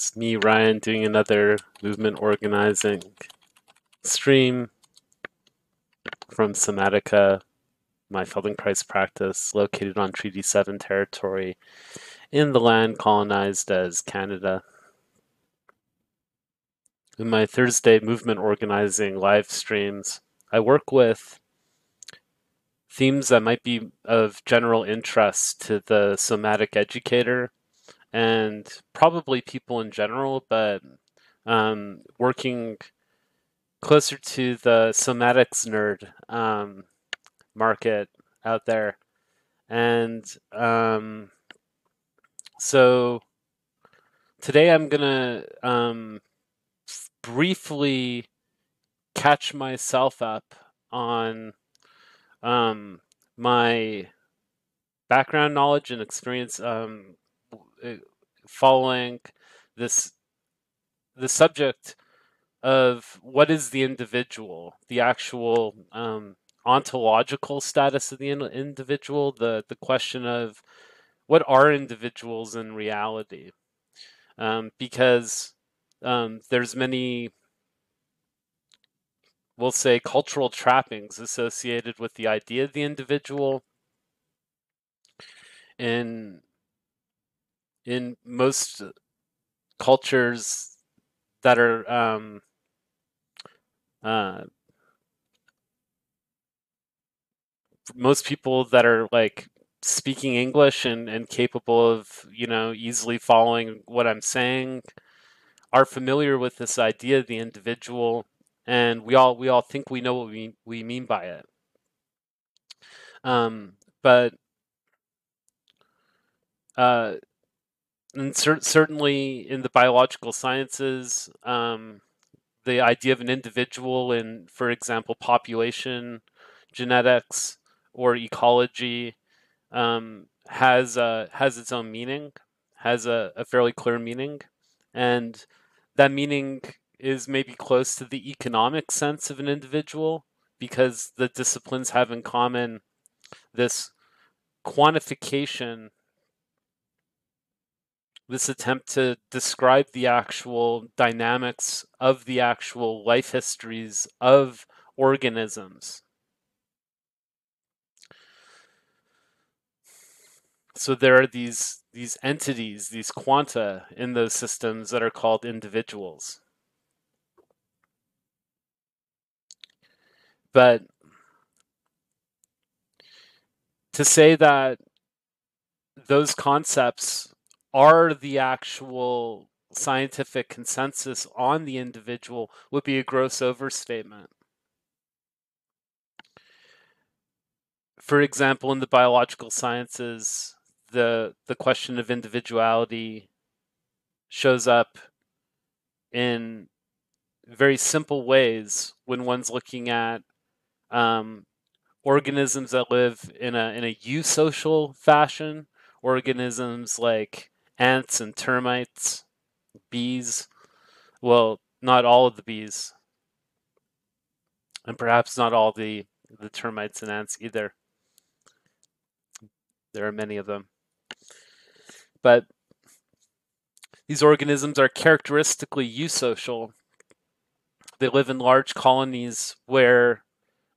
It's me, Ryan, doing another movement organizing stream from Somatica, my Feldenkrais practice, located on Treaty 7 territory in the land colonized as Canada. In my Thursday movement organizing live streams, I work with themes that might be of general interest to the somatic educator and probably people in general, but um, working closer to the somatics nerd um, market out there. And um, so today I'm going to um, briefly catch myself up on um, my background knowledge and experience um, following this the subject of what is the individual, the actual um, ontological status of the individual, the the question of what are individuals in reality, um, because um, there's many we'll say cultural trappings associated with the idea of the individual in in most cultures that are um, uh, most people that are like speaking English and, and capable of you know easily following what I'm saying are familiar with this idea of the individual and we all we all think we know what we we mean by it. Um, but uh, and cer- certainly in the biological sciences, um, the idea of an individual in, for example, population genetics or ecology um, has has its own meaning, has a, a fairly clear meaning, and that meaning is maybe close to the economic sense of an individual because the disciplines have in common this quantification this attempt to describe the actual dynamics of the actual life histories of organisms. So there are these these entities, these quanta in those systems that are called individuals. But to say that those concepts are the actual scientific consensus on the individual would be a gross overstatement. For example, in the biological sciences, the the question of individuality shows up in very simple ways when one's looking at um, organisms that live in a in a eusocial fashion, organisms like ants and termites, bees. Well, not all of the bees, and perhaps not all the the termites and ants either. There are many of them, but these organisms are characteristically eusocial. They live in large colonies where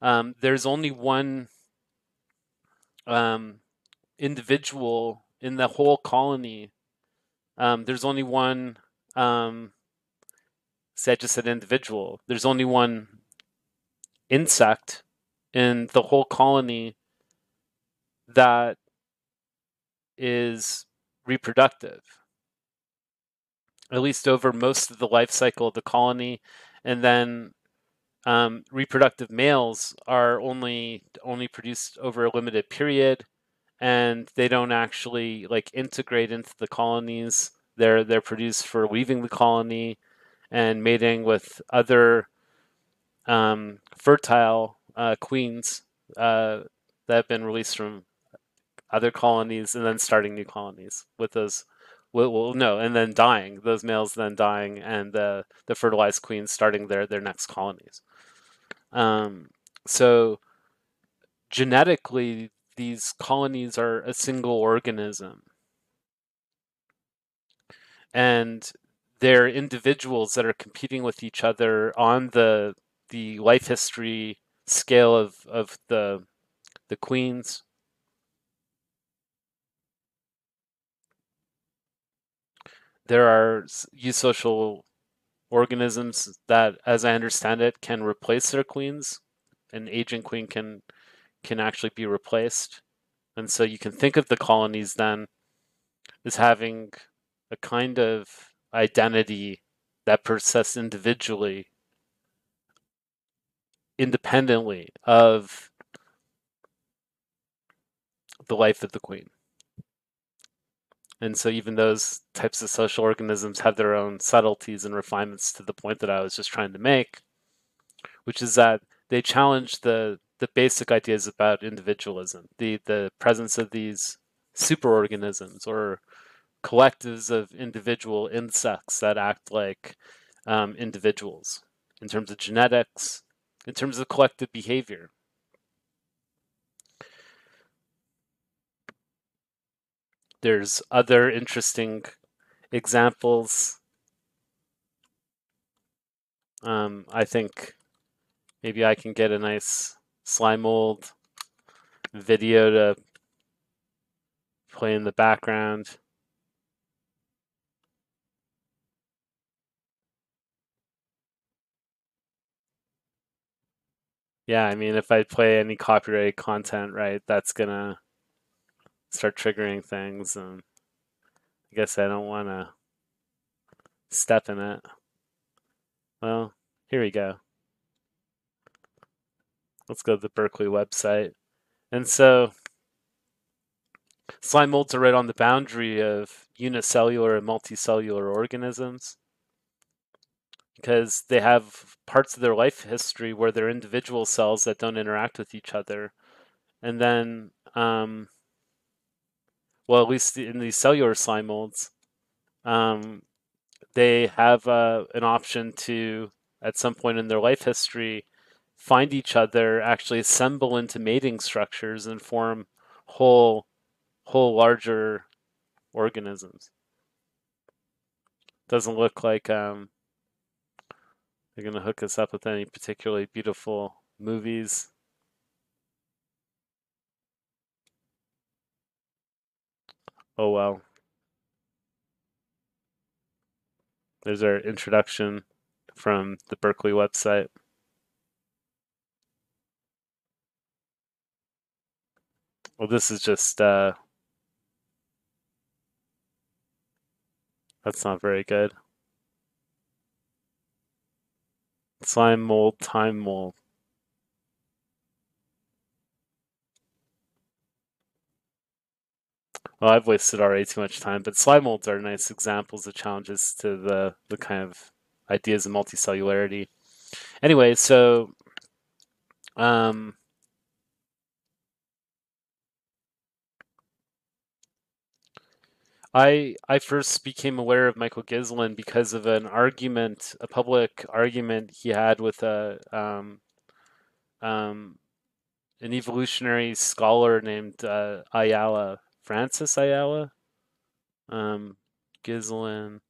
um, there's only one um, individual in the whole colony. Um, there's only one. Um, say just said individual. There's only one insect in the whole colony that is reproductive at least over most of the life cycle of the colony and then um, reproductive males are only only produced over a limited period, and they don't actually like integrate into the colonies. They're they're produced for leaving the colony and mating with other um, fertile uh, queens uh, that have been released from other colonies and then starting new colonies with those well, no, and then dying. Those males then dying, and the the fertilized queens starting their their next colonies. Um, so genetically, these colonies are a single organism, and they're individuals that are competing with each other on the the life history scale of of the the queens. There are eusocial organisms that, as I understand it, can replace their queens. An aging queen can can actually be replaced, and so you can think of the colonies then as having a kind of identity that persists individually, independently of the life of the queen. And so even those types of social organisms have their own subtleties and refinements to the point that I was just trying to make, which is that they challenge the the basic ideas about individualism, the the presence of these superorganisms or collectives of individual insects that act like um, individuals in terms of genetics, in terms of collective behavior. There's other interesting examples. Um, I think maybe I can get a nice slime mold video to play in the background. Yeah, I mean, if I play any copyrighted content, right, that's gonna start triggering things, and I guess I don't want to step in it. Well, here we go. Let's go to the Berkeley website. And so slime molds are right on the boundary of unicellular and multicellular organisms because they have parts of their life history where they're individual cells that don't interact with each other. And then um, well, at least in these cellular slime molds, um, they have uh, an option to, at some point in their life history, find each other, actually assemble into mating structures and form whole, whole larger organisms. Doesn't look like um, they're going to hook us up with any particularly beautiful movies. Oh well. There's our introduction from the Berkeley website. Well, this is just, uh, that's not very good. Slime mold, time mold. Well, I've wasted already too much time, but slime molds are nice examples of challenges to the, the kind of ideas of multicellularity. Anyway, so um, I I first became aware of Michael Ghiselin because of an argument, a public argument he had with a um, um, an evolutionary scholar named uh, Ayala Francis Ayala, um, Ghiselin,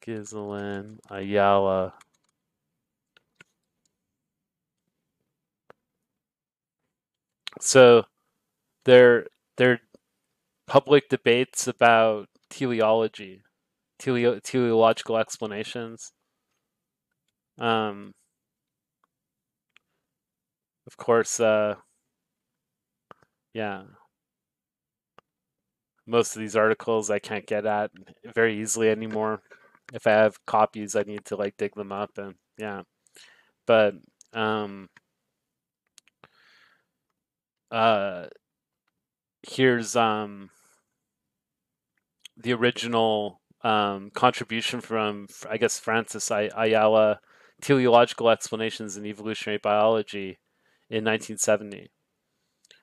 Ghiselin, Ayala. So they're they're public debates about teleology, tele- teleological explanations. Um, of course, uh, yeah. Most of these articles I can't get at very easily anymore. If I have copies, I need to like dig them up and yeah. But um uh here's um the original um, contribution from I guess Francis Ayala teleological explanations in evolutionary biology in 1970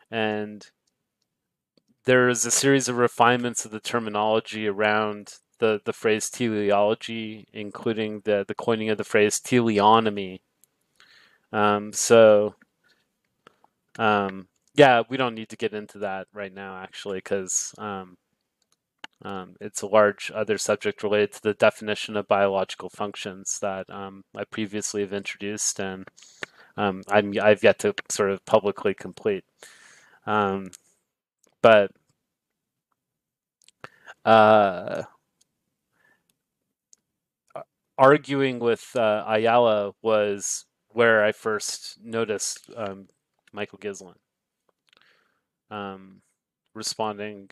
and there is a series of refinements of the terminology around the, the phrase teleology, including the, the coining of the phrase teleonomy. Um, so, um, yeah, we don't need to get into that right now, actually, because um, Um, it's a large other subject related to the definition of biological functions that um, I previously have introduced, and um, I'm I've yet to sort of publicly complete. Um, but uh, arguing with uh, Ayala was where I first noticed um, Michael Ghiselin um, responding.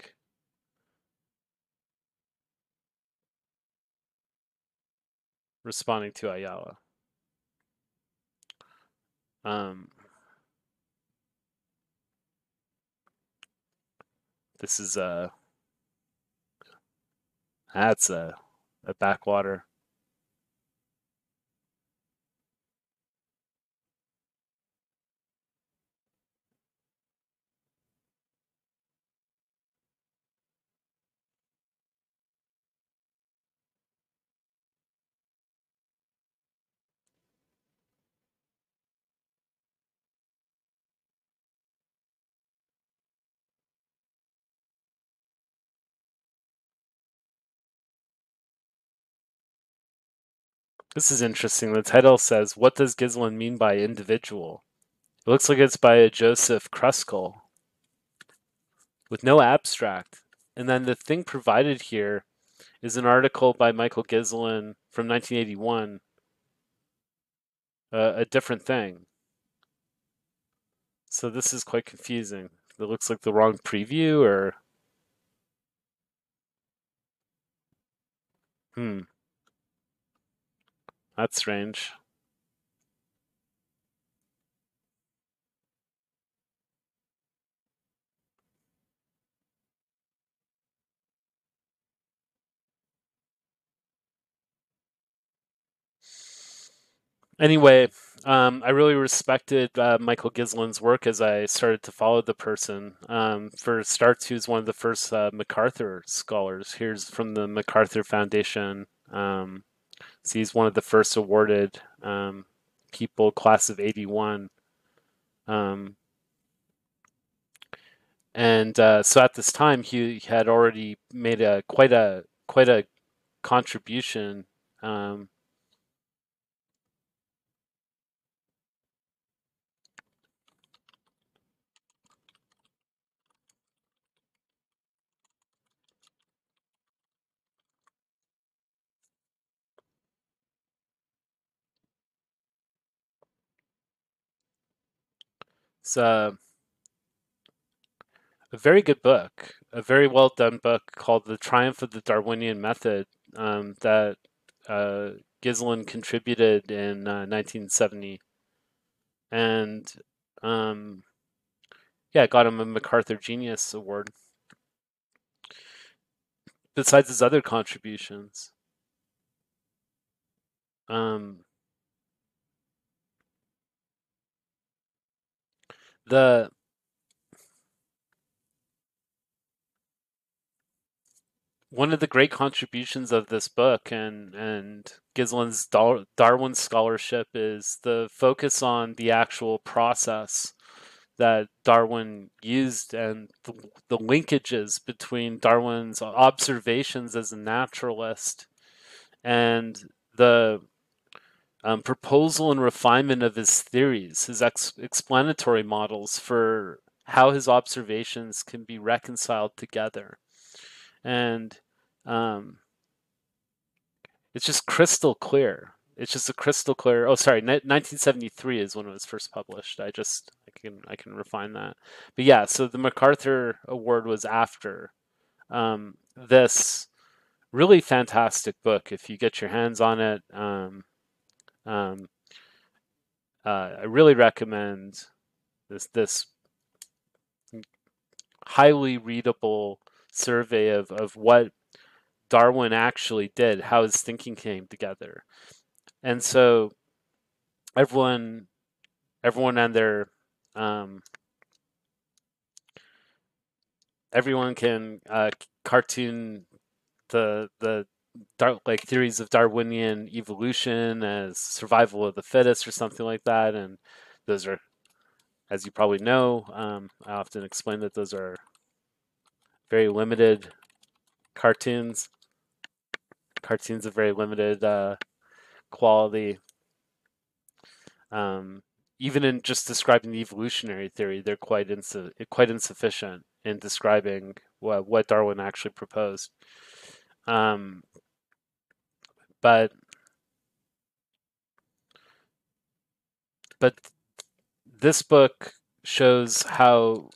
Responding to Ayala. Um, this is a that's a a backwater. This is interesting. The title says, What does Ghiselin mean by individual? It looks like it's by Joseph Kruskal with no abstract. And then the thing provided here is an article by Michael Ghiselin from 1981, uh, a different thing. So this is quite confusing. It looks like the wrong preview or. Hmm. That's strange. Anyway, um, I really respected uh, Michael Ghiselin's work as I started to follow the person. Um, for starts, he was one of the first uh, MacArthur scholars. Here's from the MacArthur Foundation. Um, so he's one of the first awarded um, people, class of 81. Um, and uh, so at this time, he had already made a quite a quite a contribution um, It's a, a very good book, a very well done book called The Triumph of the Darwinian Method um, that uh, Ghiselin contributed in uh, 1970. And um, yeah, got him a MacArthur Genius Award. Besides his other contributions. Um, the one of the great contributions of this book and and Ghiselin's Dar- Darwin scholarship is the focus on the actual process that Darwin used and the, the linkages between Darwin's observations as a naturalist and the um, proposal and refinement of his theories, his ex- explanatory models for how his observations can be reconciled together. And um, it's just crystal clear. It's just a crystal clear. Oh, sorry, 1973 is when it was first published. I just I can I can refine that. But yeah, so the MacArthur Award was after um, this really fantastic book. If you get your hands on it, um, um, uh, I really recommend this this highly readable survey of, of what Darwin actually did, how his thinking came together. And so everyone everyone and their um, everyone can uh, cartoon the the dar- like theories of Darwinian evolution as survival of the fittest or something like that, and those are, as you probably know, um, I often explain that those are very limited cartoons. Cartoons of very limited uh, quality. Um, even in just describing the evolutionary theory, they're quite insu- quite insufficient in describing what, what Darwin actually proposed. Um, but but this book shows how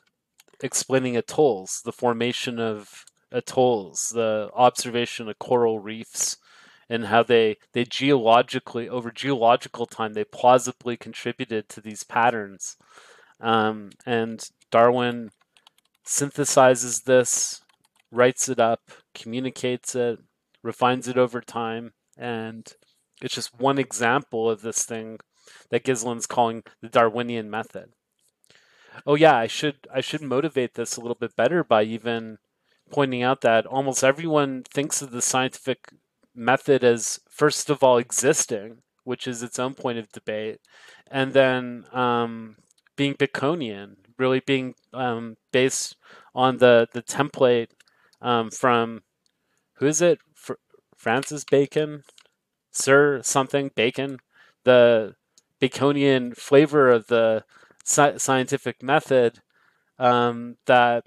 explaining atolls, the formation of atolls, the observation of coral reefs, and how they they geologically over geological time they plausibly contributed to these patterns. Um, and Darwin synthesizes this, writes it up, communicates it, refines it over time, and it's just one example of this thing that Ghiselin's calling the Darwinian method. Oh yeah, I should I should motivate this a little bit better by even pointing out that almost everyone thinks of the scientific method as first of all existing, which is its own point of debate, and then um, being Baconian, really being um, based on the the template um, from who is it? Fr- Francis Bacon, Sir something Bacon, the Baconian flavor of the sci- scientific method um, that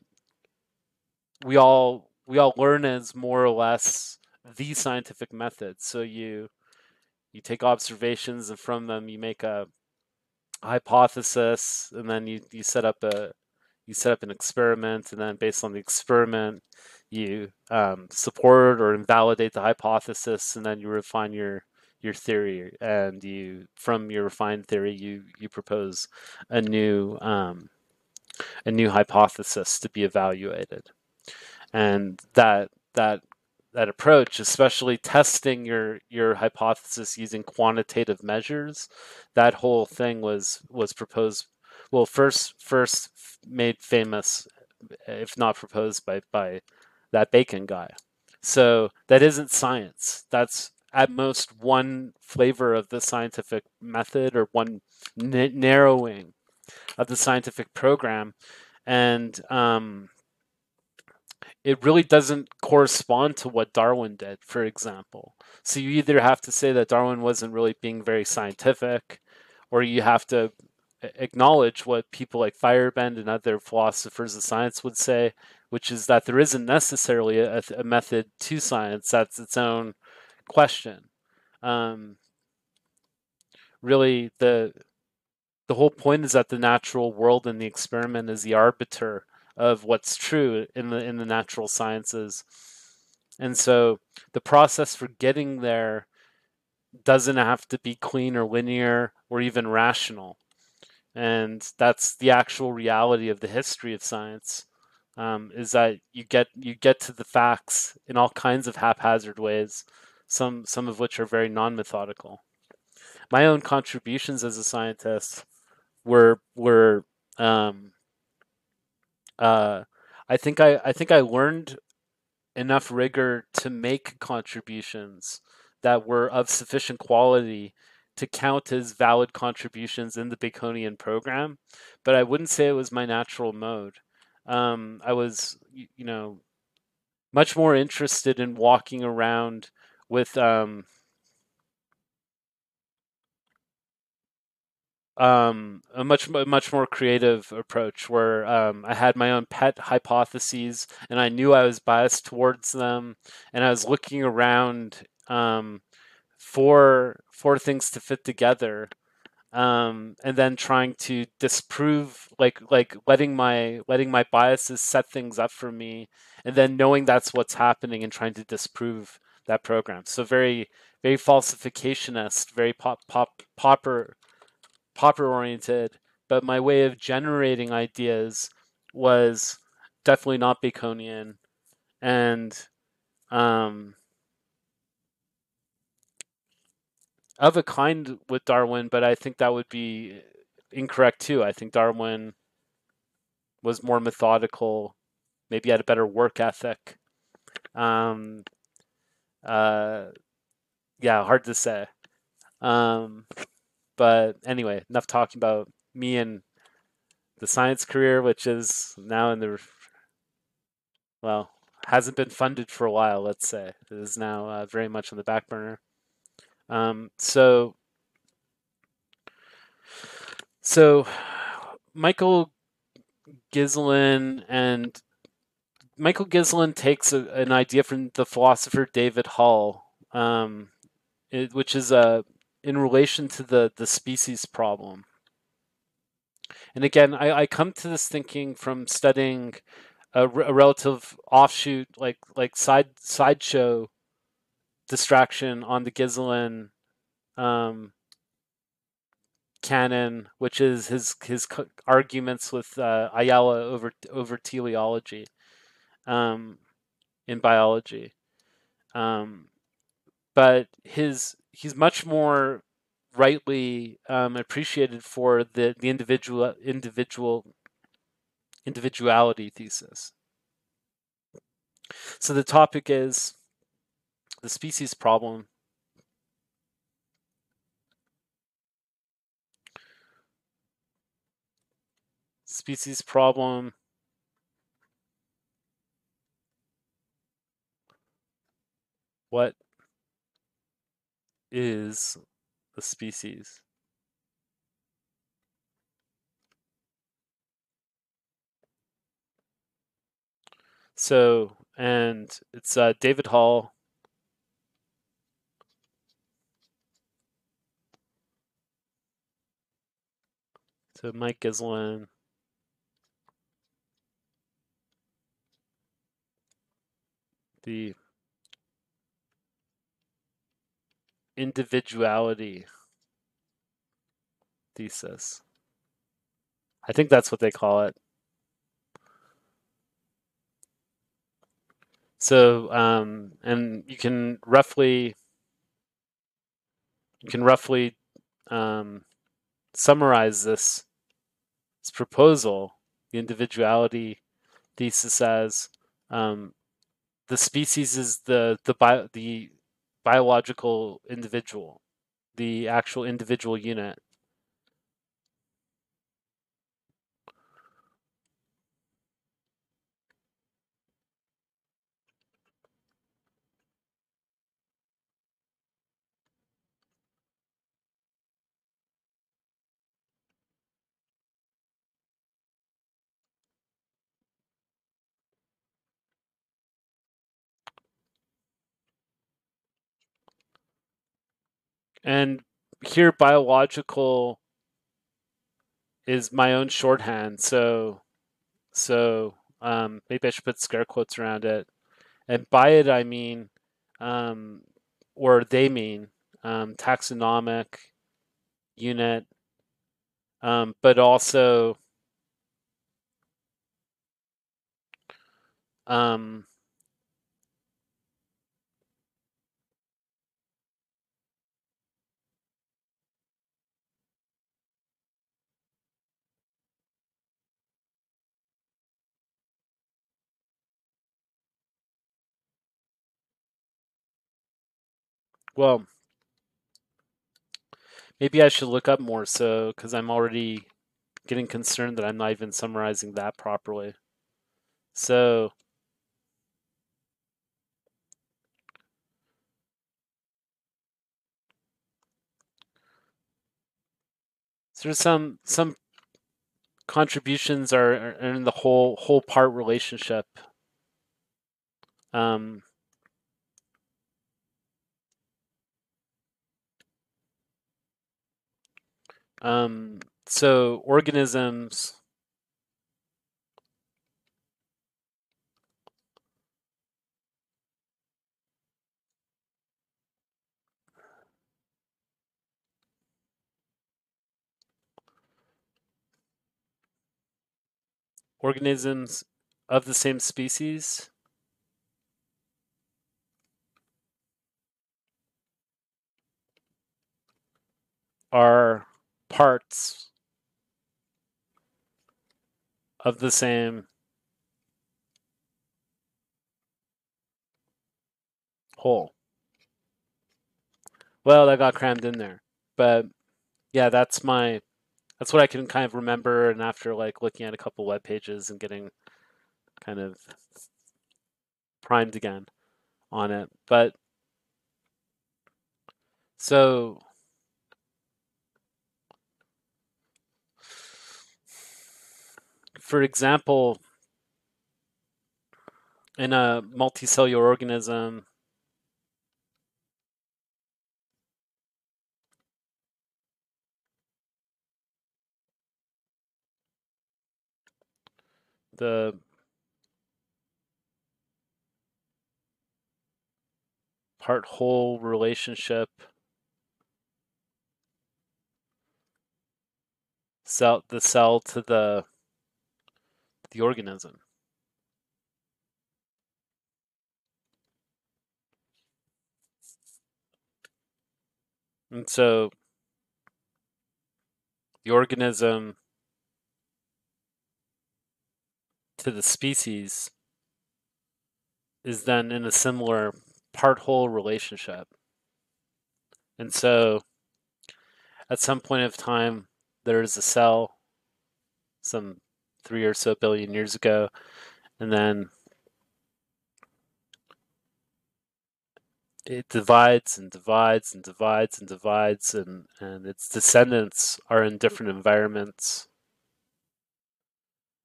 we all we all learn as more or less the scientific method. So you you take observations and from them you make a hypothesis and then you, you set up a you set up an experiment and then based on the experiment you um, support or invalidate the hypothesis and then you refine your your theory and you from your refined theory you you propose a new um, a new hypothesis to be evaluated. And that that that approach especially testing your your hypothesis using quantitative measures that whole thing was was proposed well first first made famous if not proposed by by that bacon guy. So that isn't science. That's at most one flavor of the scientific method or one n- narrowing of the scientific program. And um, it really doesn't correspond to what darwin did for example. So you either have to say that darwin wasn't really being very scientific or you have to acknowledge what people like Feyerabend and other philosophers of science would say, which is that there isn't necessarily a, a method to science. That's its own question. Um, really, the the whole point is that the natural world and the experiment is the arbiter of what's true in the in the natural sciences, and so the process for getting there doesn't have to be clean or linear or even rational, and that's the actual reality of the history of science. Um, is that you get you get to the facts in all kinds of haphazard ways some some of which are very non-methodical. My own contributions as a scientist were were um, uh, I think I I think I learned enough rigor to make contributions that were of sufficient quality to count as valid contributions in the Baconian program, but I wouldn't say it was my natural mode. Um, I was, you know, much more interested in walking around with um um a much much more creative approach where um, I had my own pet hypotheses and I knew I was biased towards them and I was looking around um, for for things to fit together um, and then trying to disprove like like letting my letting my biases set things up for me and then knowing that's what's happening and trying to disprove that program. So very very falsificationist, very pop pop popper popper oriented. But my way of generating ideas was definitely not Baconian, and um, of a kind with Darwin. But I think that would be incorrect too. I think Darwin was more methodical, maybe had a better work ethic. Um, uh, yeah, hard to say. Um, but anyway, enough talking about me and the science career, which is now in the well, hasn't been funded for a while. Let's say it is now uh, very much on the back burner. Um, so, so Michael Ghiselin and Michael Ghiselin takes a, an idea from the philosopher David Hull, um, it, which is a in relation to the the species problem. And again, I, I come to this thinking from studying a, a relative offshoot, like like side sideshow distraction on the Ghiselin um, canon, which is his his arguments with uh, Ayala over over teleology um, in biology. Um, but his he's much more rightly um, appreciated for the the individual individual individuality thesis. So the topic is the species problem. Species problem what is the species? So, and it's uh, David Hull. So Mike Ghiselin. The individuality thesis. I think that's what they call it. So, um, and you can roughly you can roughly um, summarize this, this proposal, the individuality thesis as um, the species is the the bio, the biological individual, the actual individual unit. And here, biological is my own shorthand. So, so um, maybe I should put scare quotes around it. And by it, I mean, um, or they mean, um, taxonomic unit, um, but also um, Well, maybe I should look up more so because I'm already getting concerned that I'm not even summarizing that properly. So, there's some some contributions are, are in the whole whole part relationship. Um, Um, so organisms organisms of the same species? Are parts of the same whole. Well, that got crammed in there. But yeah, that's my that's what I can kind of remember and after like looking at a couple web pages and getting kind of primed again on it. But so for example, in a multicellular organism, the part whole relationship cell the cell to the the organism and so the organism to the species is then in a similar part whole relationship. And so at some point of time, there is a cell some three or so billion years ago, and then it divides and divides and divides and divides, and, and its descendants are in different environments.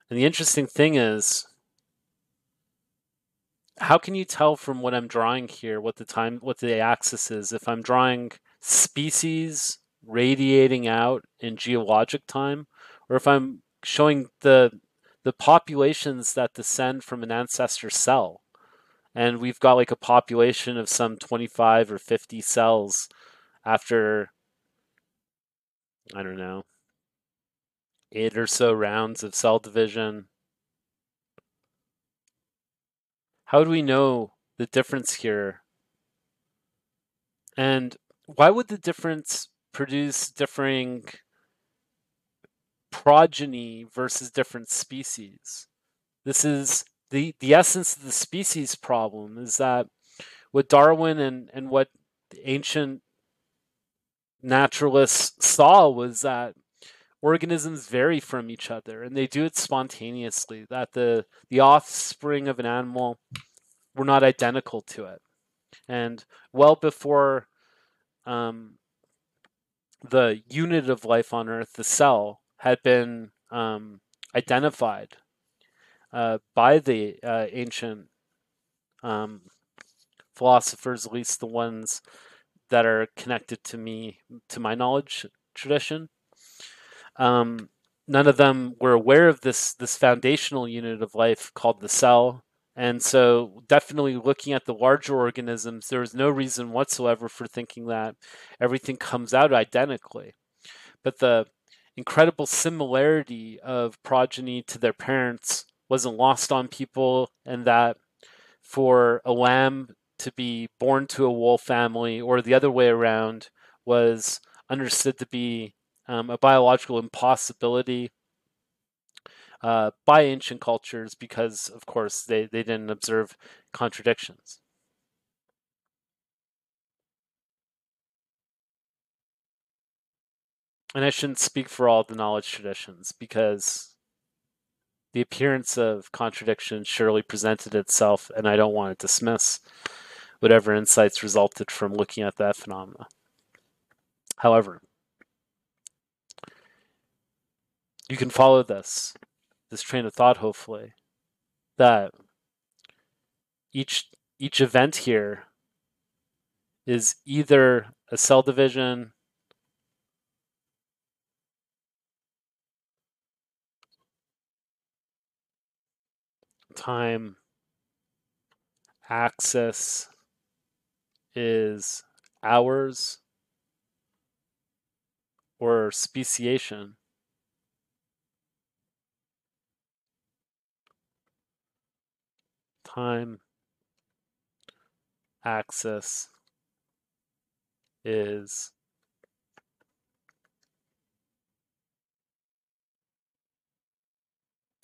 And the interesting thing is, how can you tell from what I'm drawing here what the time what the axis is if I'm drawing species radiating out in geologic time or if I'm showing the the populations that descend from an ancestor cell and we've got like a population of some 25 or 50 cells after I don't know eight or so rounds of cell division How do we know the difference here? And why would the difference produce differing progeny versus different species? This is the, the essence of the species problem is that what Darwin and, and what ancient naturalists saw was that organisms vary from each other and they do it spontaneously that the the offspring of an animal were not identical to it. And well before um, the unit of life on Earth, the cell, had been um, identified uh, by the uh, ancient um, philosophers, at least the ones that are connected to me, to my knowledge tradition. Um, none of them were aware of this this foundational unit of life called the cell, and so, definitely looking at the larger organisms, there is no reason whatsoever for thinking that everything comes out identically. But the incredible similarity of progeny to their parents wasn't lost on people, and that for a lamb to be born to a wolf family or the other way around was understood to be um, a biological impossibility uh, by ancient cultures because, of course, they, they didn't observe contradictions. And I shouldn't speak for all the knowledge traditions because the appearance of contradiction surely presented itself, and I don't want to dismiss whatever insights resulted from looking at that phenomena. However, you can follow this this train of thought hopefully that each each event here is either a cell division time axis is hours or speciation time axis is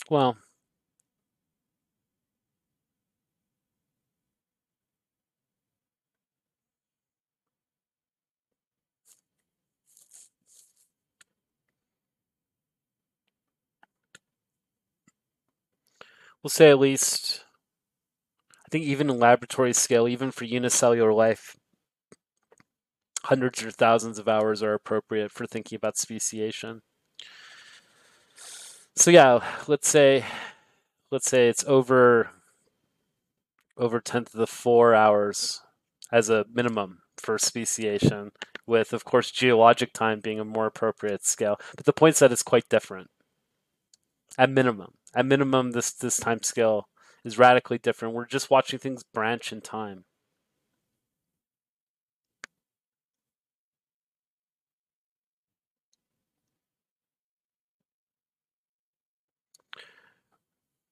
well we'll say at least I think even in laboratory scale, even for unicellular life, hundreds or thousands of hours are appropriate for thinking about speciation. So yeah, let's say let's say it's over over 10 to the 4 hours as a minimum for speciation with of course geologic time being a more appropriate scale. But the point set is quite different. At minimum at minimum this this time scale is radically different. We're just watching things branch in time.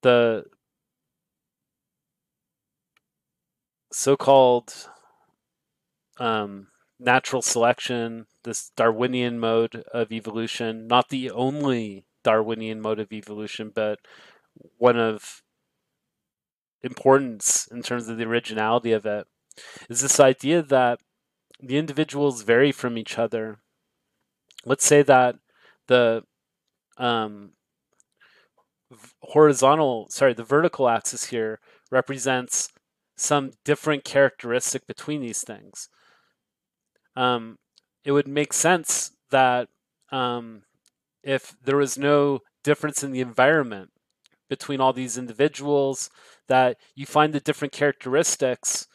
The so-called um, natural selection, this Darwinian mode of evolution, not the only Darwinian mode of evolution, but one of importance in terms of the originality of it, is this idea that the individuals vary from each other. Let's say that the um, horizontal, sorry, the vertical axis here represents some different characteristic between these things. Um, it would make sense that um, if there was no difference in the environment between all these individuals, that you find the different characteristics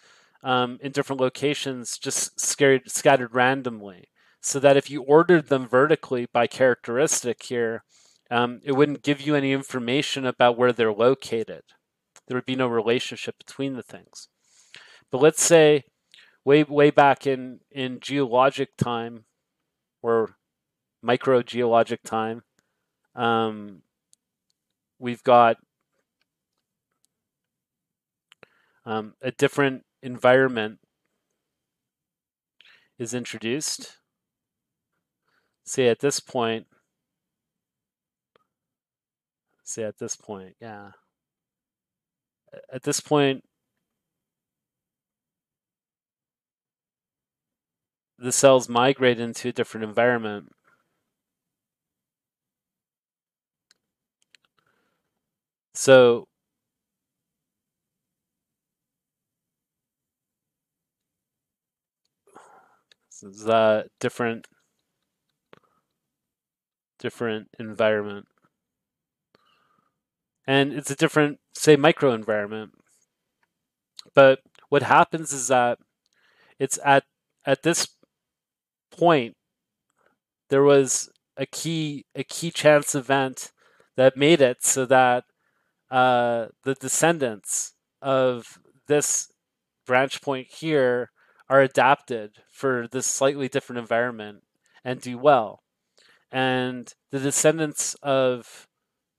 um, in different locations just scared, scattered randomly. So that if you ordered them vertically by characteristic here, um, it wouldn't give you any information about where they're located. There would be no relationship between the things. But let's say way way back in in geologic time or microgeologic time, um, we've got um, a different environment is introduced. See, at this point, see, at this point, yeah. At this point, the cells migrate into a different environment. So is a different different environment. And it's a different, say, micro environment. But what happens is that it's at at this point there was a key a key chance event that made it so that uh, the descendants of this branch point here are adapted for this slightly different environment and do well. And the descendants of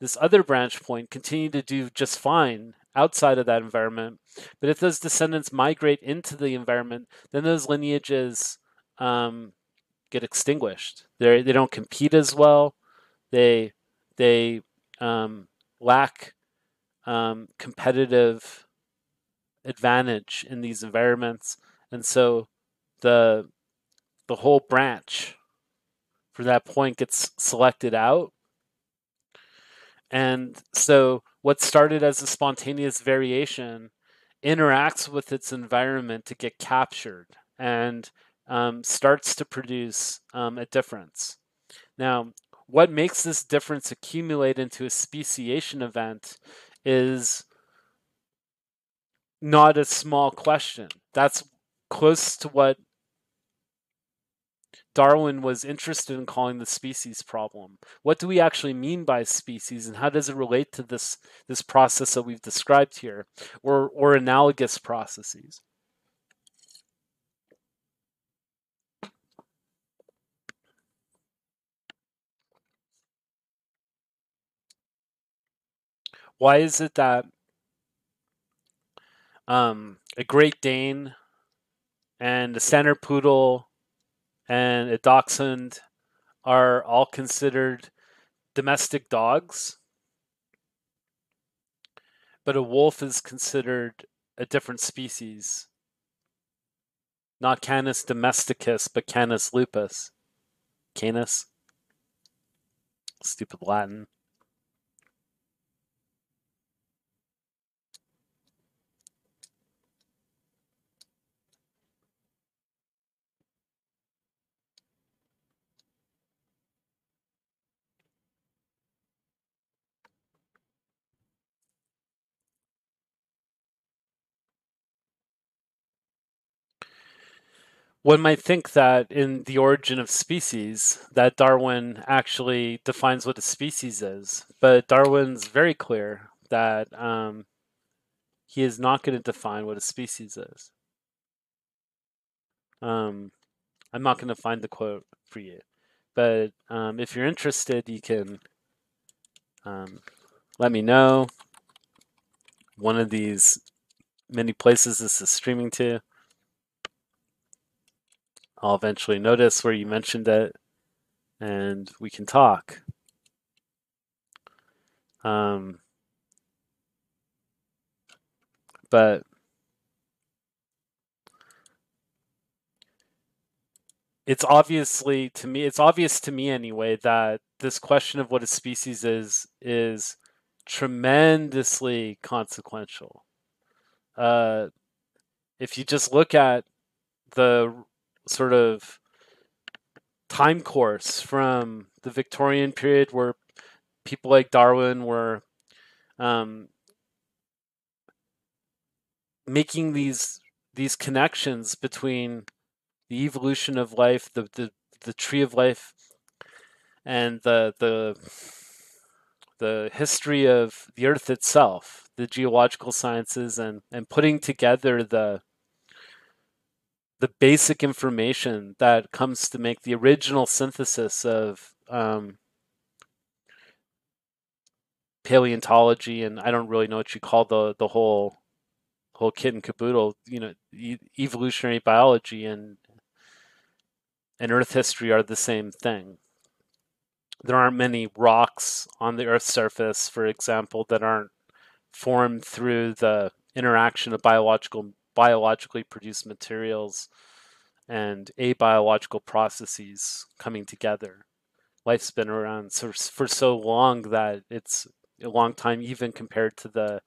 this other branch point continue to do just fine outside of that environment. But if those descendants migrate into the environment, then those lineages um, get extinguished. They they don't compete as well. They they um, lack um, competitive advantage in these environments, and so the the whole branch for that point gets selected out and so, what started as a spontaneous variation interacts with its environment to get captured and um, starts to produce um, a difference. Now, what makes this difference accumulate into a speciation event is not a small question. That's close to what Darwin was interested in calling the species problem. What do we actually mean by species, and how does it relate to this this process that we've described here, or or analogous processes? Why is it that um, a Great Dane and a Center Poodle and a dachshund are all considered domestic dogs, but a wolf is considered a different species. Not Canis domesticus, but Canis lupus. Canis? Stupid Latin. One might think that in the origin of species that darwin actually defines what a species is. But darwin's very clear that um, he is not going to define what a species is. Um, i'm not going to find the quote for you. But um, if you're interested you can um, let me know. One of these many places this is streaming to I'll eventually notice where you mentioned it and we can talk. Um, but it's obviously to me it's obvious to me anyway that this question of what a species is is tremendously consequential uh, if you just look at the sort of time course from the Victorian period where people like Darwin were um, making these these connections between the evolution of life, the, the, the tree of life, and the the the history of the earth itself, the geological sciences, and, and putting together the the basic information that comes to make the original synthesis of um, paleontology and I don't really know what you call the the whole whole kit and caboodle. You know, e- evolutionary biology and and Earth history are the same thing. There aren't many rocks on the Earth's surface, for example, that aren't formed through the interaction of biological biologically produced materials and abiological processes coming together. Life's been around for so long that it's a long time, even compared to the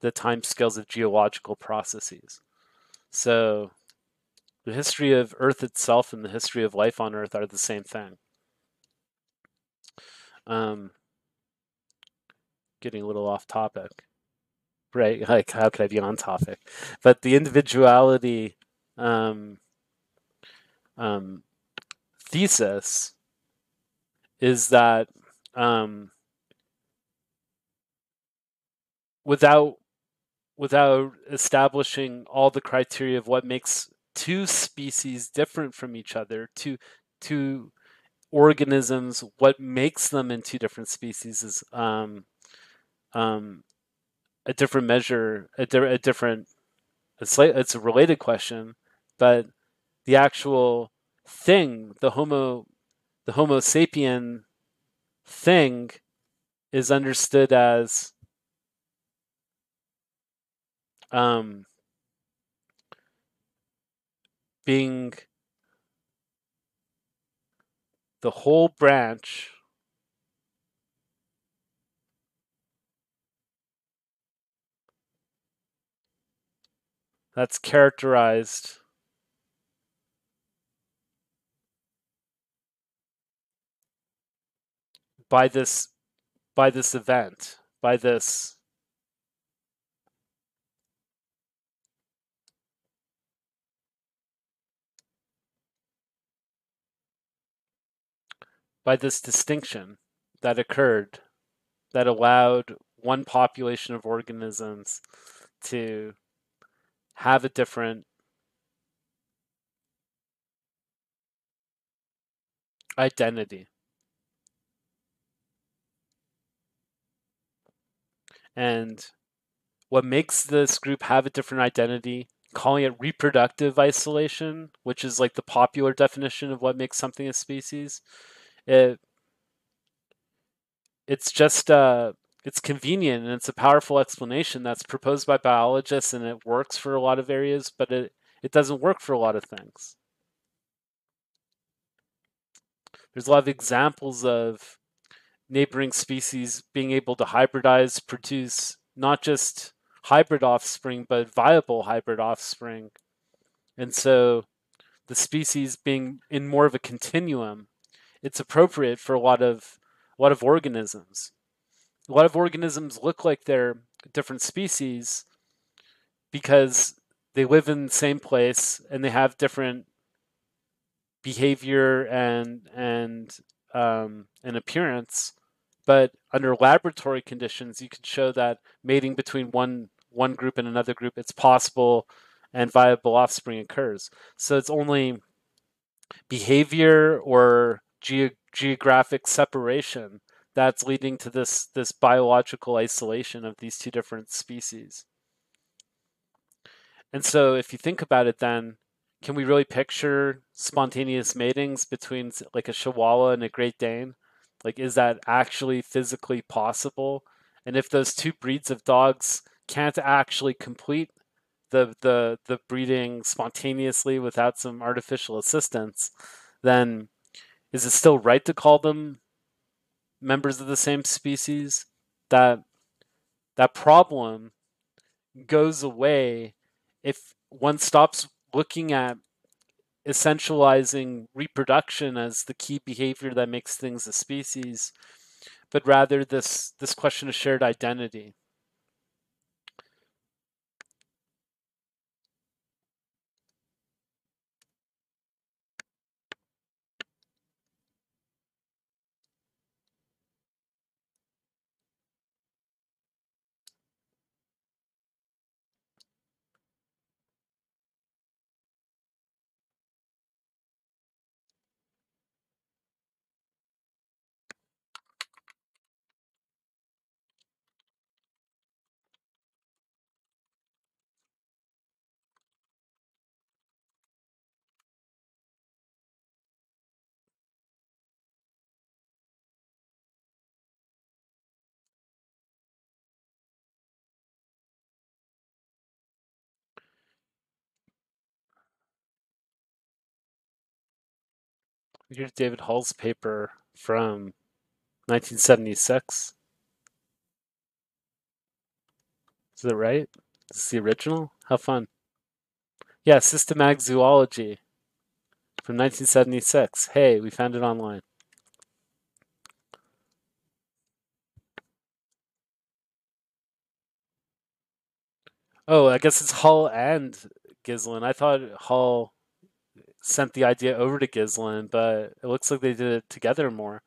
the time scales of geological processes. So, the history of Earth itself and the history of life on Earth are the same thing. Um, getting a little off topic right? Like, how could I be on topic? But the individuality um, um, thesis is that um, without without establishing all the criteria of what makes two species different from each other, two two organisms, what makes them into different species is um, um, a different measure, a, di- a different. It's like it's a related question, but the actual thing, the Homo, the Homo sapien thing, is understood as um, being the whole branch that's characterized. By this by this event by this by this distinction that occurred that allowed one population of organisms to have a different identity. And what makes this group have a different identity, calling it reproductive isolation, which is like the popular definition of what makes something a species, it it's just uh it's convenient and it's a powerful explanation that's proposed by biologists and it works for a lot of areas, but it, it doesn't work for a lot of things. There's a lot of examples of neighboring species being able to hybridize, produce not just hybrid offspring, but viable hybrid offspring. And so the species being in more of a continuum, it's appropriate for a lot of a lot of organisms a lot of organisms look like they're different species because they live in the same place and they have different behavior and and um, and appearance, but under laboratory conditions, you can show that mating between one one group and another group, it's possible, and viable offspring occurs. So it's only behavior or ge- geographic separation that's leading to this this biological isolation of these two different species. And so if you think about it then can we really picture spontaneous matings between like a Chihuahua and a Great Dane? Like, is that actually physically possible? And if those two breeds of dogs can't actually complete the the the breeding spontaneously without some artificial assistance, then is it still right to call them members of the same species? That that problem goes away if one stops looking at essentializing reproduction as the key behavior that makes things a species, but rather this this question of shared identity. Here's David Hull's paper from 1976. Is it right? Is this the original? How fun. Yeah, Systematic Zoology from 1976. Hey, we found it online. Oh, I guess it's Hull and Ghiselin. I thought Hull sent the idea over to Ghiselin, but it looks like they did it together more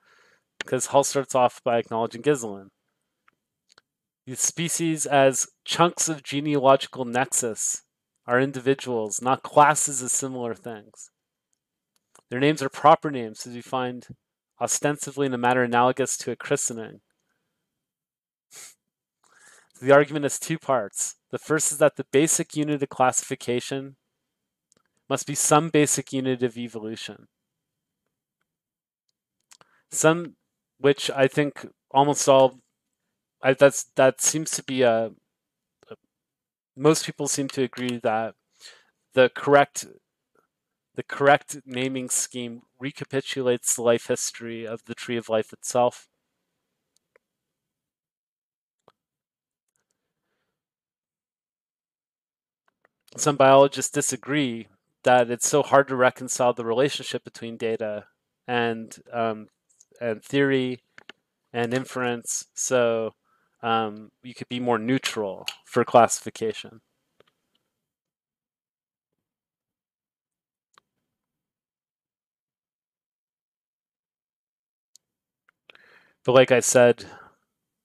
because Hull starts off by acknowledging Ghiselin. The species as chunks of genealogical nexus are individuals, not classes of similar things. Their names are proper names, as you find ostensibly in a manner analogous to a christening. The argument has two parts. The first is that the basic unit of classification must be some basic unit of evolution. Some, which I think almost all, I, that's that seems to be a. Most people seem to agree that the correct, the correct naming scheme recapitulates the life history of the tree of life itself. Some biologists disagree that it's so hard to reconcile the relationship between data and um, and theory and inference. So um, you could be more neutral for classification. But like I said,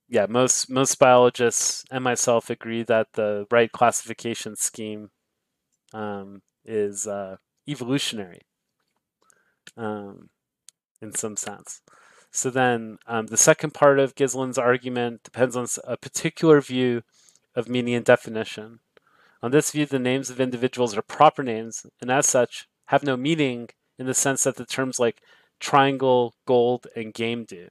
yeah, most most biologists and myself agree that the right classification scheme um, is uh, evolutionary um, in some sense. So then um, the second part of Ghiselin's argument depends on a particular view of meaning and definition. On this view, the names of individuals are proper names, and as such, have no meaning in the sense that the terms like triangle, gold, and game do.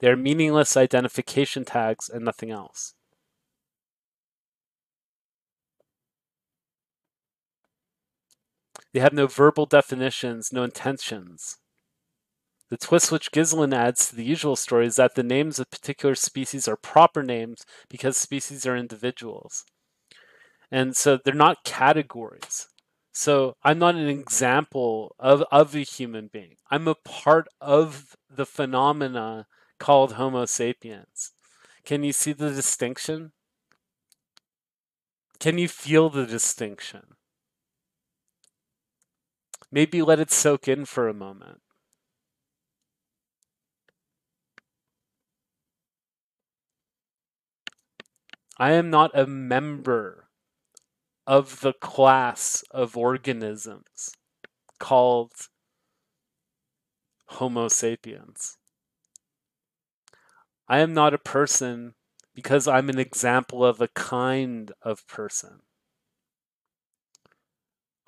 They are meaningless identification tags and nothing else. They have no verbal definitions, no intentions. The twist which Ghiselin adds to the usual story is that the names of particular species are proper names because species are individuals. And so they're not categories. So I'm not an example of, of a human being. I'm a part of the phenomena called Homo sapiens. Can you see the distinction? Can you feel the distinction? Maybe let it soak in for a moment. I am not a member of the class of organisms called Homo sapiens. I am not a person because I'm an example of a kind of person.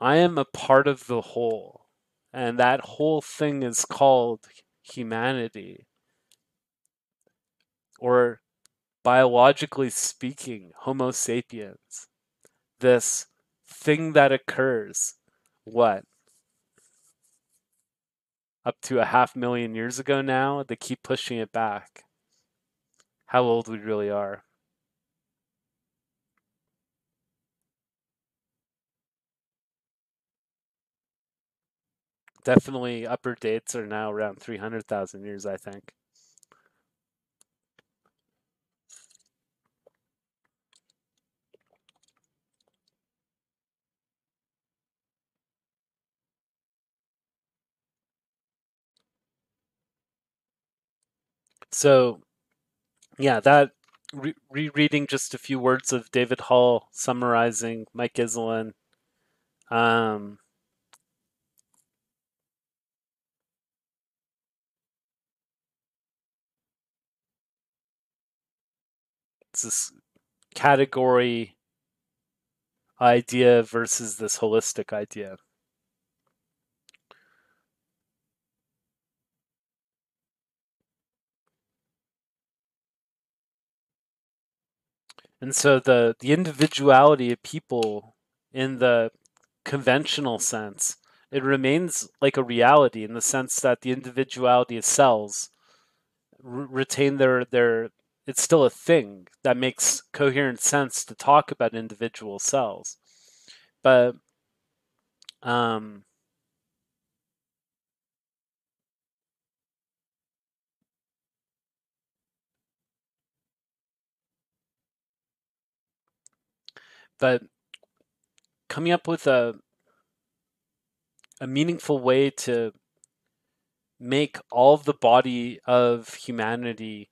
I am a part of the whole, and that whole thing is called humanity. Or, biologically speaking, Homo sapiens. This thing that occurs, what? Up to a half million years ago now? They keep pushing it back how old we really are. Definitely upper dates are now around 300,000 years, I think. So yeah, that re- rereading just a few words of David Hull summarizing Mike Ghiselin. Um, this category idea versus this holistic idea. And so the the individuality of people in the conventional sense, it remains like a reality in the sense that the individuality of cells retain their their it's still a thing that makes coherent sense to talk about individual cells. But um but coming up with a a meaningful way to make all of the body of humanity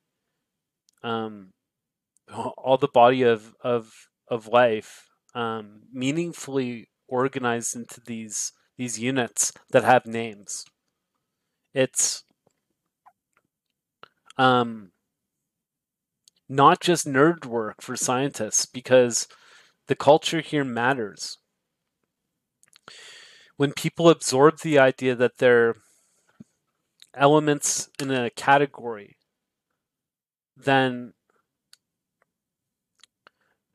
um, all the body of of of life um, meaningfully organized into these these units that have names it's um, not just nerd work for scientists because the culture here matters. When people absorb the idea that they're elements in a category, then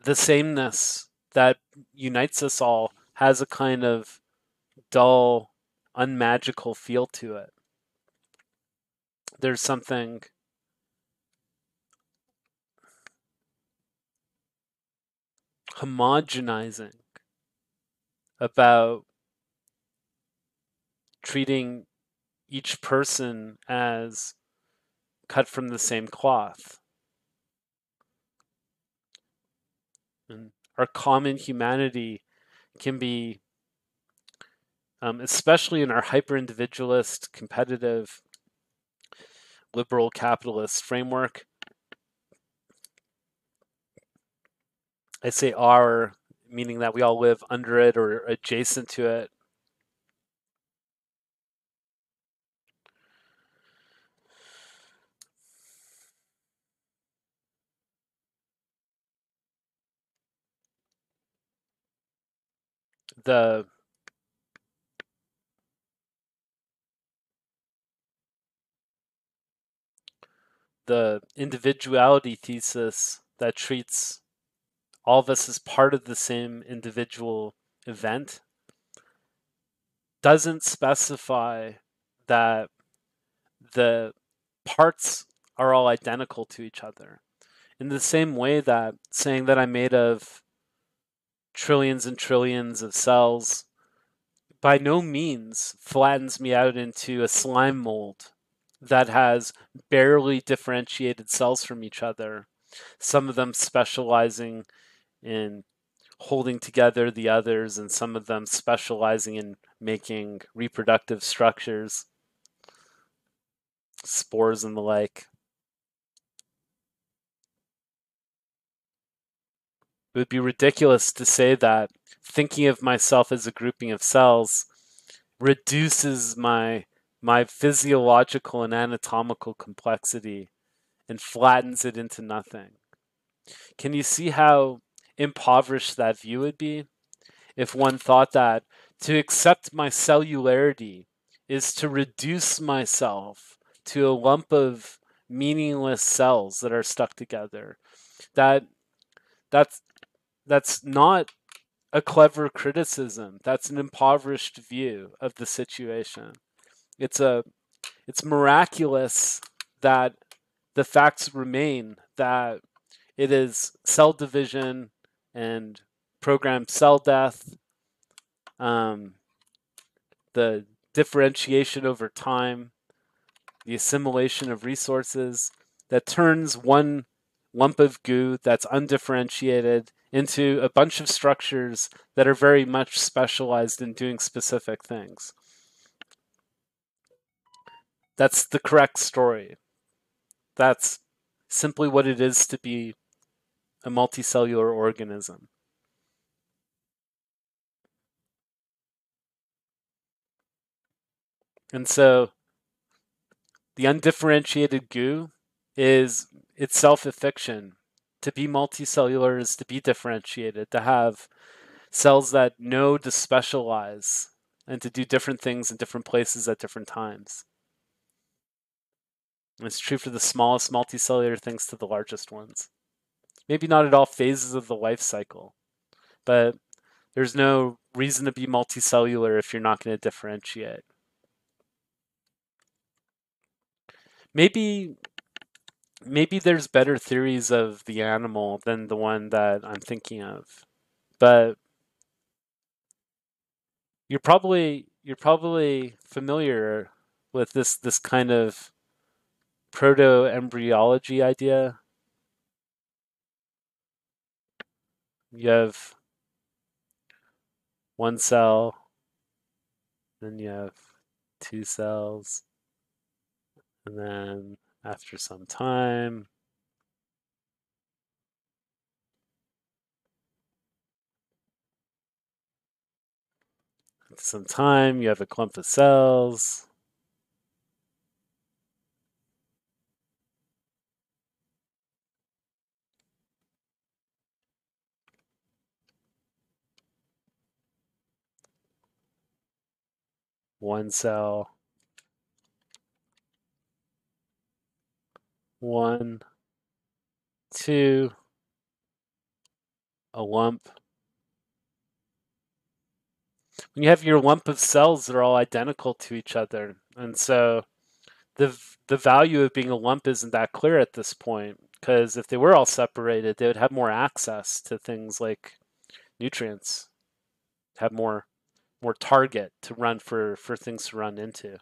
the sameness that unites us all has a kind of dull, unmagical feel to it. There's something homogenizing about treating each person as cut from the same cloth. And our common humanity can be, um, especially in our hyper individualist, competitive, liberal capitalist framework, I say our, meaning that we all live under it or adjacent to it. The the individuality thesis that treats all of us as part of the same individual event doesn't specify that the parts are all identical to each other. In the same way that saying that I'm made of trillions and trillions of cells by no means flattens me out into a slime mold that has barely differentiated cells from each other, some of them specializing in holding together the others, and some of them specializing in making reproductive structures, spores, and the like. It would be ridiculous to say that thinking of myself as a grouping of cells reduces my my physiological and anatomical complexity and flattens it into nothing. Can you see how impoverished that view would be if one thought that to accept my cellularity is to reduce myself to a lump of meaningless cells that are stuck together? That that's that's not a clever criticism. That's an impoverished view of the situation. It's a it's miraculous that the facts remain that it is cell division and programmed cell death, um, the differentiation over time, the assimilation of resources that turns one lump of goo that's undifferentiated into a bunch of structures that are very much specialized in doing specific things. That's the correct story. That's simply what it is to be a multicellular organism. And so the undifferentiated goo is itself a fiction. To be multicellular is to be differentiated, to have cells that know to specialize and to do different things in different places at different times. And it's true for the smallest multicellular things to the largest ones. Maybe not at all phases of the life cycle, but there's no reason to be multicellular if you're not going to differentiate. Maybe maybe there's better theories of the animal than the one that I'm thinking of. But you're probably you're probably familiar with this this kind of proto embryology idea you have one cell, then you have two cells, and then after some time, some time, you have a clump of cells. one cell, one, two, a lump. When you have your lump of cells, they're all identical to each other. And so the, the value of being a lump isn't that clear at this point because if they were all separated, they would have more access to things like nutrients, have more more target to run for for things to run into.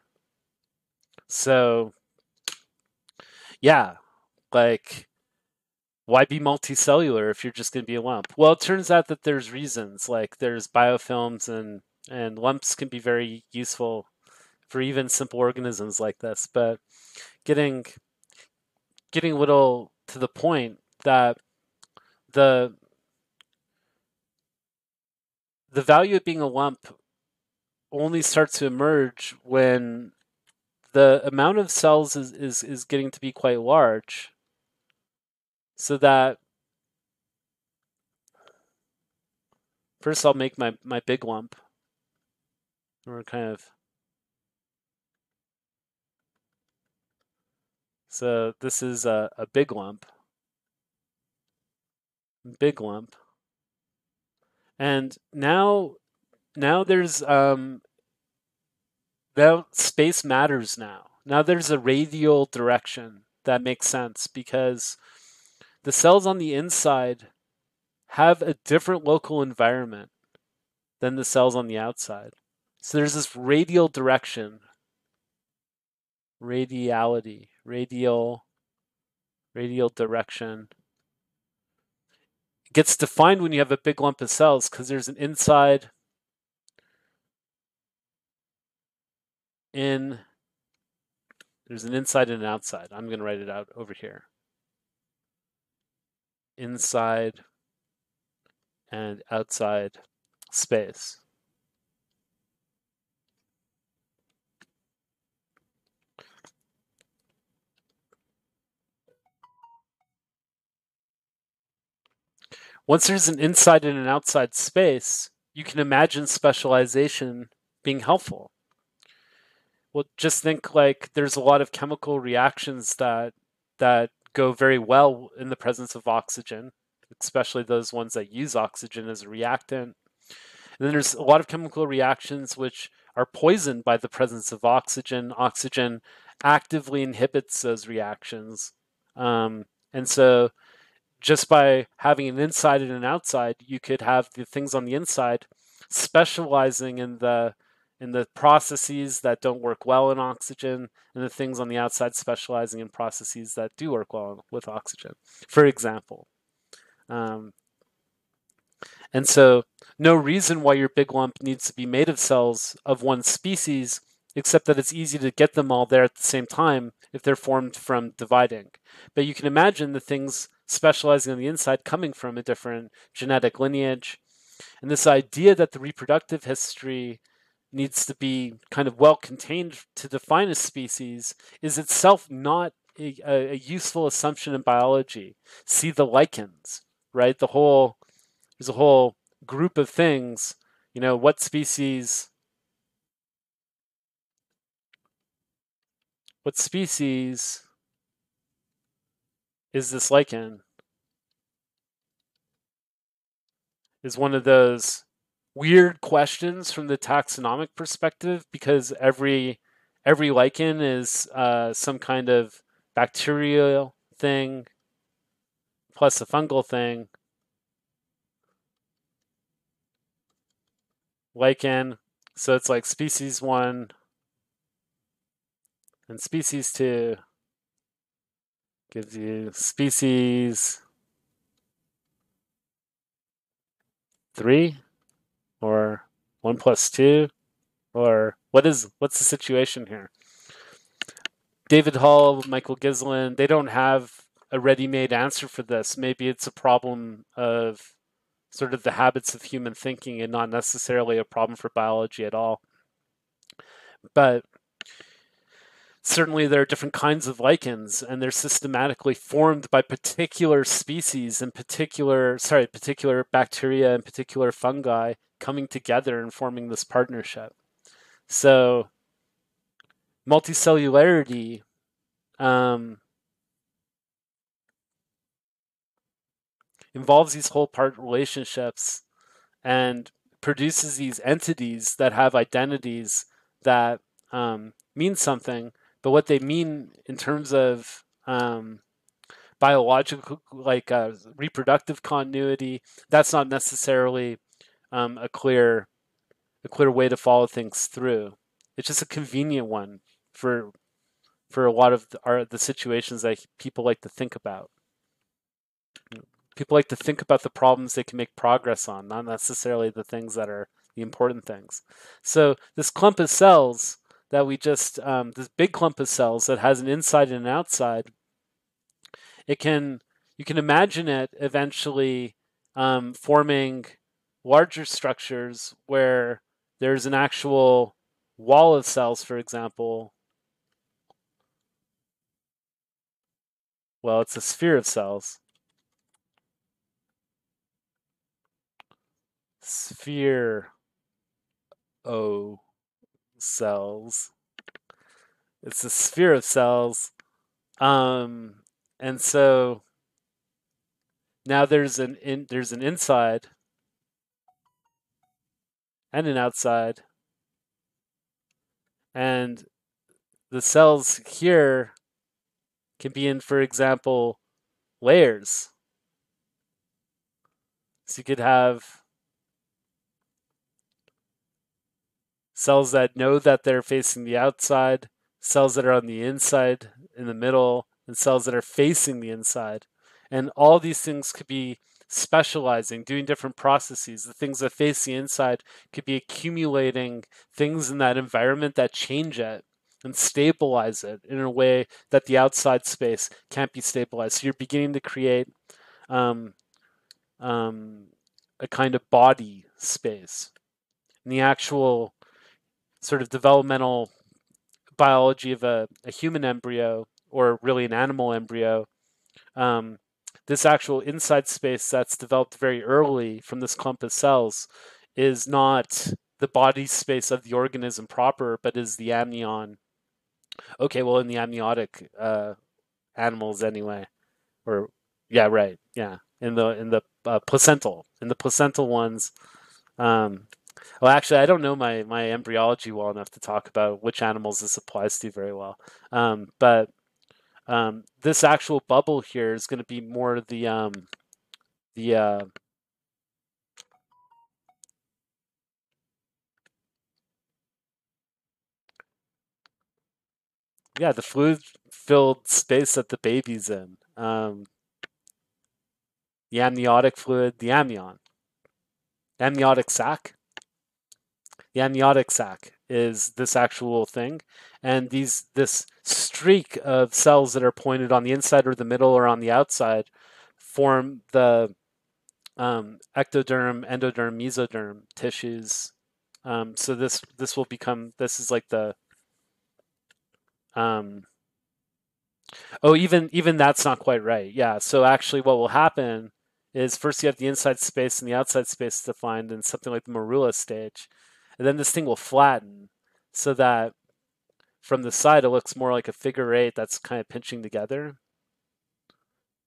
So yeah, like why be multicellular if you're just going to be a lump? Well, it turns out that there's reasons. Like there's biofilms and and lumps can be very useful for even simple organisms like this. But getting getting a little to the point that the the value of being a lump only starts to emerge when the amount of cells is, is, is getting to be quite large so that first I'll make my, my big lump. Or kind of so this is a, a big lump. Big lump. And now now there's um now space matters now. Now there's a radial direction that makes sense because the cells on the inside have a different local environment than the cells on the outside. So there's this radial direction, radiality, radial, radial direction It gets defined when you have a big lump of cells because there's an inside in there's an inside and an outside. I'm going to write it out over here. Inside and outside space. Once there's an inside and an outside space, you can imagine specialization being helpful. Well, just think like there's a lot of chemical reactions that that go very well in the presence of oxygen, especially those ones that use oxygen as a reactant. And then there's a lot of chemical reactions which are poisoned by the presence of oxygen. Oxygen actively inhibits those reactions. Um, and so just by having an inside and an outside, you could have the things on the inside specializing in the in the processes that don't work well in oxygen and the things on the outside specializing in processes that do work well with oxygen. For example um, and so no reason why your big lump needs to be made of cells of one species except that it's easy to get them all there at the same time if they're formed from dividing. But you can imagine the things specializing on the inside coming from a different genetic lineage. And this idea that the reproductive history needs to be kind of well contained to define a species is itself not a, a, useful assumption in biology. See the lichens, right? The whole there's a whole group of things. You know, what species what species is this lichen? Is one of those weird questions from the taxonomic perspective because every every lichen is uh, some kind of bacterial thing plus a fungal thing. Lichen, so it's like species one and species two gives you species three or one plus two, or what is what's the situation here? David Hull, Michael Ghiselin, they don't have a ready-made answer for this. Maybe it's a problem of sort of the habits of human thinking and not necessarily a problem for biology at all. But certainly there are different kinds of lichens and they're systematically formed by particular species and particular sorry particular bacteria and particular fungi coming together and forming this partnership. So multicellularity um, involves these whole part relationships and produces these entities that have identities that um, mean something but what they mean in terms of um, biological, like uh, reproductive continuity, that's not necessarily um, a clear, a clear way to follow things through. It's just a convenient one for for a lot of our, the situations that people like to think about. People like to think about the problems they can make progress on, not necessarily the things that are the important things. So this clump of cells that we just um, this big clump of cells that has an inside and an outside it can you can imagine it eventually um, forming larger structures where there's an actual wall of cells for example. Well it's a sphere of cells. Sphere o cells. It's a sphere of cells. Um, and so now there's an in, there's an inside and an outside. And the cells here can be in, for example, layers. So you could have cells that know that they're facing the outside, cells that are on the inside, in the middle, and cells that are facing the inside. And all these things could be specializing, doing different processes. The things that face the inside could be accumulating things in that environment that change it and stabilize it in a way that the outside space can't be stabilized. So you're beginning to create um, um, a kind of body space. And the actual sort of developmental biology of a, a human embryo, or really an animal embryo, um, this actual inside space that's developed very early from this clump of cells is not the body space of the organism proper, but is the amnion. Okay, well, in the amniotic uh, animals anyway, or yeah, right, yeah, in the in the uh, placental, in the placental ones. Um, well, actually, I don't know my my embryology well enough to talk about which animals this applies to very well, um, but um, this actual bubble here is going to be more the um, the uh, yeah the fluid filled space that the baby's in. Um, the amniotic fluid, the amnion, amniotic sac. The amniotic sac is this actual thing, and these this streak of cells that are pointed on the inside or the middle or on the outside form the um, ectoderm, endoderm, mesoderm tissues. Um, so this this will become this is like the um, oh even even that's not quite right. Yeah. So actually, what will happen is first you have the inside space and the outside space defined in something like the morula stage, and then this thing will flatten so that from the side, it looks more like a figure eight that's kind of pinching together.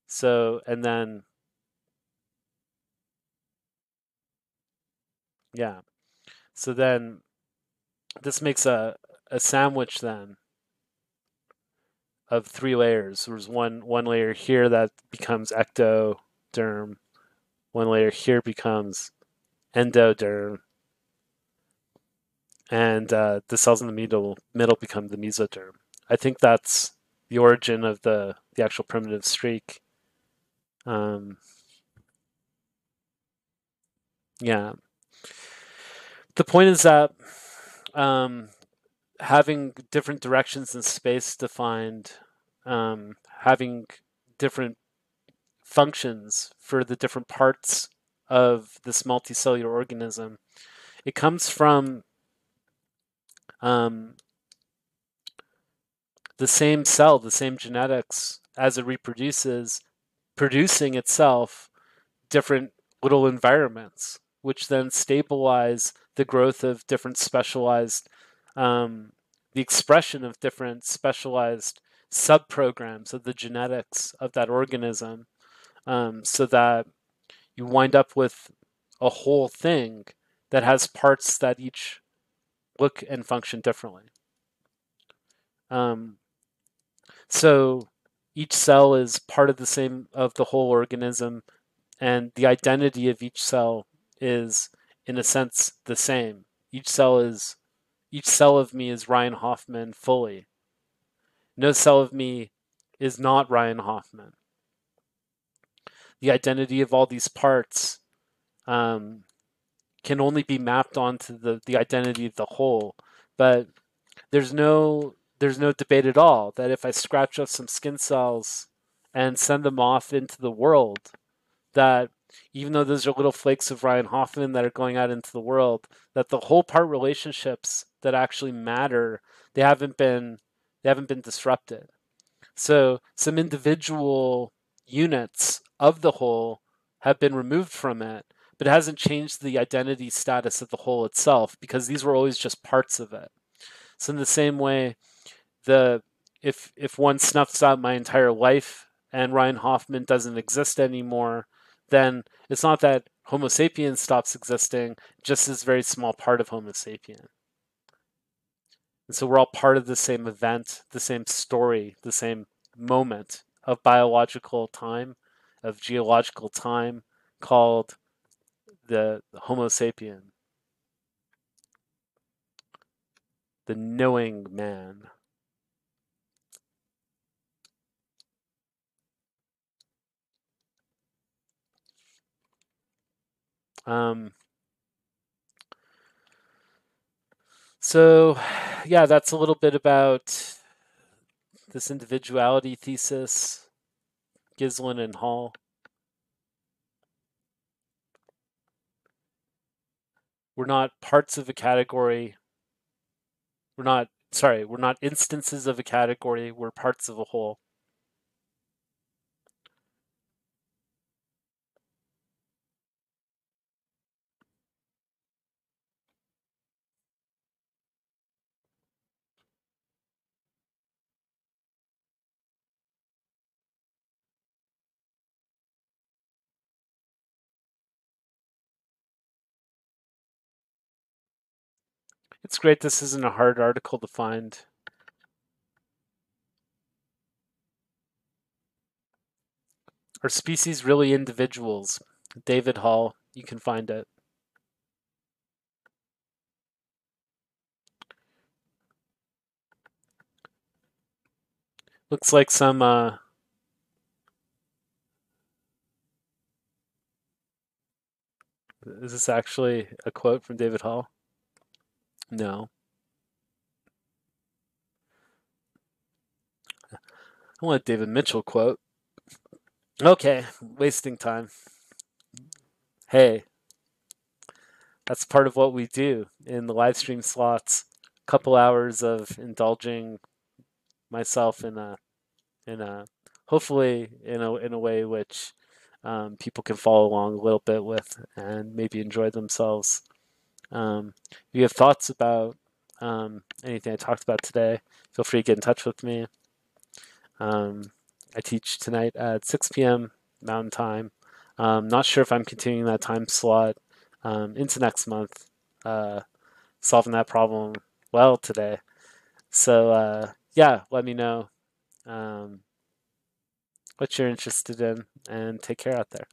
So, and then, yeah. So then this makes a, a sandwich then of three layers. There's one one layer here that becomes ectoderm. One layer here becomes endoderm and uh, the cells in the middle middle become the mesoderm. I think that's the origin of the the actual primitive streak. Um, yeah. The point is that um, having different directions in space defined, um, having different functions for the different parts of this multicellular organism, it comes from um, the same cell, the same genetics, as it reproduces, producing itself different little environments, which then stabilize the growth of different specialized, um, the expression of different specialized subprograms of the genetics of that organism, um, so that you wind up with a whole thing that has parts that each look and function differently. Um, so each cell is part of the same of the whole organism, and the identity of each cell is, in a sense, the same. Each cell is, each cell of me is Ryan Hoffman fully. No cell of me is not Ryan Hoffman. The identity of all these parts um, can only be mapped onto the, the identity of the whole. But there's no there's no debate at all that if I scratch off some skin cells and send them off into the world, that even though those are little flakes of Ryan Hoffman that are going out into the world, that the whole part relationships that actually matter, they haven't been they haven't been disrupted. So some individual units of the whole have been removed from it, but it hasn't changed the identity status of the whole itself because these were always just parts of it. So in the same way, the if if one snuffs out my entire life and Ryan Hoffman doesn't exist anymore, then it's not that Homo sapiens stops existing, just this very small part of Homo sapien. And so we're all part of the same event, the same story, the same moment of biological time, of geological time called the, the Homo sapien, the knowing man. Um, so, yeah, that's a little bit about this individuality thesis, Ghiselin and Hull. We're not parts of a category. We're not, sorry, we're not instances of a category. We're parts of a whole. It's great this isn't a hard article to find. Are species really individuals? David Hull, you can find it. Looks like some uh, Is this actually a quote from David Hull? No. I want a David Mitchell quote. Okay, wasting time. Hey, that's part of what we do in the live stream slots. A couple hours of indulging myself in a, in a, hopefully in a in a way which um, people can follow along a little bit with and maybe enjoy themselves. Um, if you have thoughts about um, anything I talked about today, feel free to get in touch with me. Um, I teach tonight at 6 p.m. Mountain Time. Um, not sure if I'm continuing that time slot um, into next month, uh, solving that problem well today. So, uh, yeah, let me know. Um, what you're interested in, and take care out there.